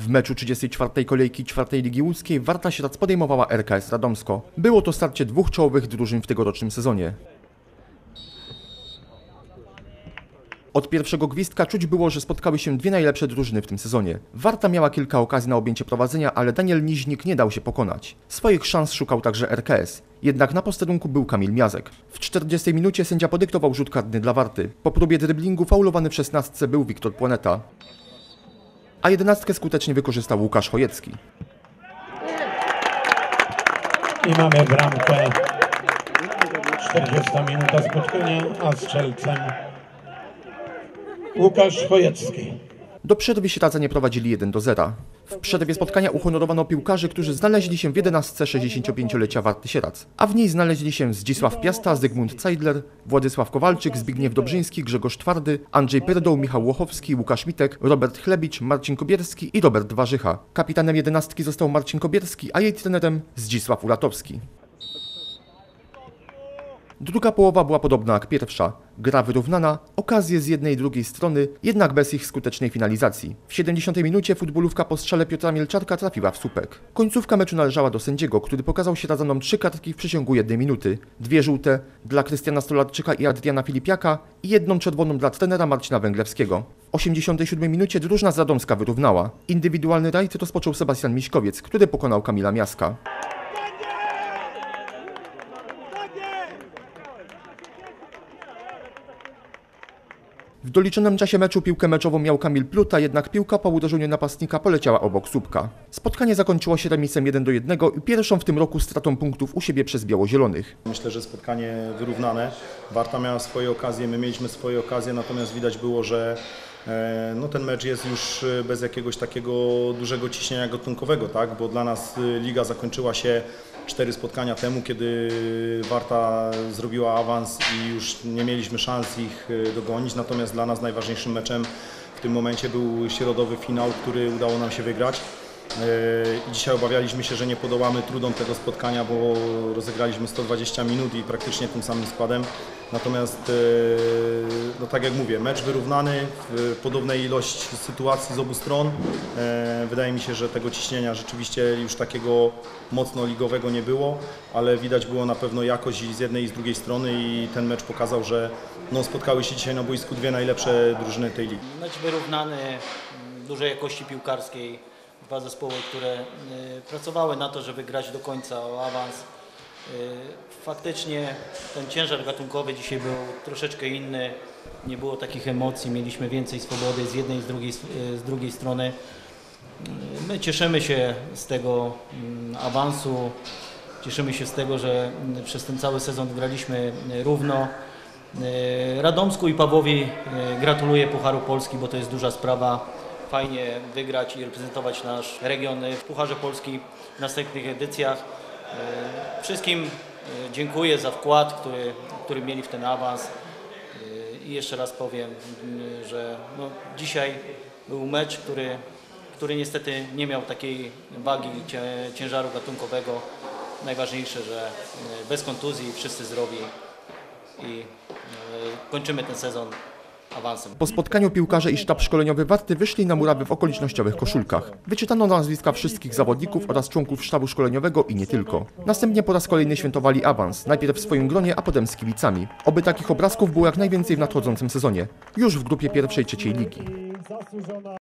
W meczu 34. kolejki 4. Ligi Łódzkiej Warta Sieradz podejmowała RKS Radomsko. Było to starcie dwóch czołowych drużyn w tegorocznym sezonie. Od pierwszego gwizdka czuć było, że spotkały się dwie najlepsze drużyny w tym sezonie. Warta miała kilka okazji na objęcie prowadzenia, ale Daniel Niźnik nie dał się pokonać. Swoich szans szukał także RKS. Jednak na posterunku był Kamil Miazek. W 40 minucie sędzia podyktował rzut karny dla Warty. Po próbie dryblingu faulowany w 16 był Wiktor Płoneta. A jedenastkę skutecznie wykorzystał Łukasz Chojecki. I mamy bramkę. 40 minuta spotkania, a strzelcem Łukasz Chojecki. Do przerwy Śradza nie prowadzili 1 do 0. W przerwie spotkania uhonorowano piłkarzy, którzy znaleźli się w 11 65-lecia Warty Sieradz, a w niej znaleźli się Zdzisław Piasta, Zygmunt Zeidler, Władysław Kowalczyk, Zbigniew Dobrzyński, Grzegorz Twardy, Andrzej Pyrdoł, Michał Łochowski, Łukasz Mitek, Robert Chlebicz, Marcin Kobierski i Robert Warzycha. Kapitanem jedenastki został Marcin Kobierski, a jej trenerem Zdzisław Ulatowski. Druga połowa była podobna jak pierwsza. Gra wyrównana, okazje z jednej i drugiej strony, jednak bez ich skutecznej finalizacji. W 70 minucie futbolówka po strzale Piotra Mielczarka trafiła w słupek. Końcówka meczu należała do sędziego, który pokazał się radzanom trzy kartki w przeciągu jednej minuty. Dwie żółte dla Krystiana Stolarczyka i Adriana Filipiaka i jedną czerwoną dla trenera Marcina Węglewskiego. W 87 minucie drużyna z Radomska wyrównała. Indywidualny rajd rozpoczął Sebastian Miśkowiec, który pokonał Kamila Miaska. W doliczonym czasie meczu piłkę meczową miał Kamil Pluta, jednak piłka po uderzeniu napastnika poleciała obok słupka. Spotkanie zakończyło się remisem 1 do 1 i pierwszą w tym roku stratą punktów u siebie przez białozielonych. Myślę, że spotkanie wyrównane. Warta miała swoje okazje, my mieliśmy swoje okazje, natomiast widać było, że no, ten mecz jest już e, bez jakiegoś takiego dużego ciśnienia gatunkowego, tak? bo dla nas e, liga zakończyła się cztery spotkania temu, kiedy Warta zrobiła awans i już nie mieliśmy szans ich e, dogonić, natomiast dla nas najważniejszym meczem w tym momencie był środowy finał, który udało nam się wygrać. I Dzisiaj obawialiśmy się, że nie podołamy trudom tego spotkania, bo rozegraliśmy 120 minut i praktycznie tym samym składem. Natomiast, e, no tak jak mówię, mecz wyrównany, w podobnej ilości sytuacji z obu stron. E, Wydaje mi się, że tego ciśnienia rzeczywiście już takiego mocno ligowego nie było, ale widać było na pewno jakość z jednej i z drugiej strony i ten mecz pokazał, że no, spotkały się dzisiaj na boisku dwie najlepsze drużyny tej ligi. Mecz wyrównany, dużej jakości piłkarskiej. Dwa zespoły, które y, pracowały na to, żeby grać do końca o awans. Y, Faktycznie ten ciężar gatunkowy dzisiaj był troszeczkę inny. Nie było takich emocji, mieliśmy więcej swobody z jednej i z drugiej, y, z drugiej strony. My cieszymy się z tego mm, awansu. Cieszymy się z tego, że mm, przez ten cały sezon graliśmy równo. Radomsku i Pawłowi gratuluję Pucharu Polski, bo to jest duża sprawa. Fajnie wygrać i reprezentować nasz region w Pucharze Polski w następnych edycjach. Y, Wszystkim y, dziękuję za wkład, który, który mieli w ten awans. Y, I jeszcze raz powiem, y, że no, dzisiaj był mecz, który, który niestety nie miał takiej wagi ciężaru gatunkowego. Najważniejsze, że bez kontuzji wszyscy zdrowi i kończymy ten sezon awansem. Po spotkaniu piłkarze i sztab szkoleniowy Warty wyszli na murawy w okolicznościowych koszulkach. Wyczytano nazwiska wszystkich zawodników oraz członków sztabu szkoleniowego i nie tylko. Następnie po raz kolejny świętowali awans, najpierw w swoim gronie, a potem z kibicami. Oby takich obrazków było jak najwięcej w nadchodzącym sezonie, już w grupie pierwszej trzeciej ligi.